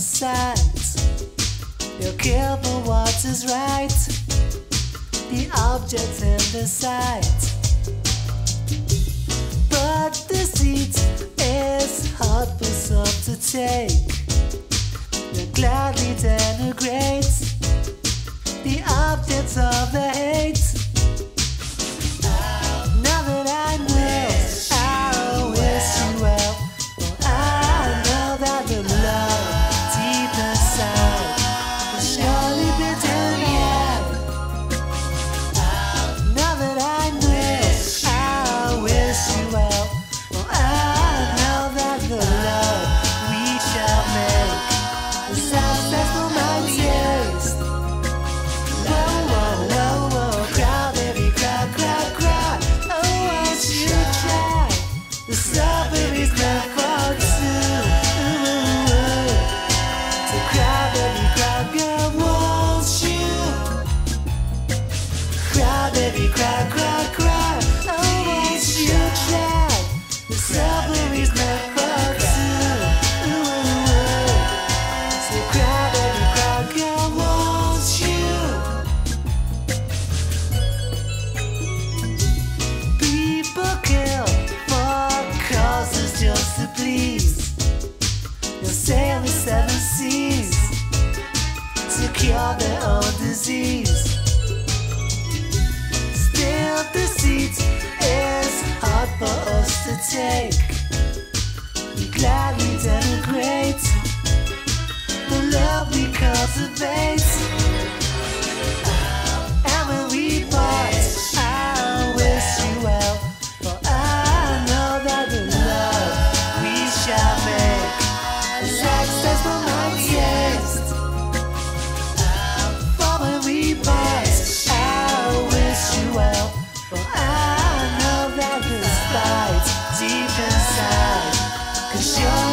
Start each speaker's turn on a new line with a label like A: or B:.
A: sight. You care for what is right, the object in the sight. But the seat is hard for some to take. You're gladly dead. Just to please. They'll sail the seven seas to cure their own disease. Still, the seat is hard for us to take. We gladly denigrate the love we cultivate. Cause you're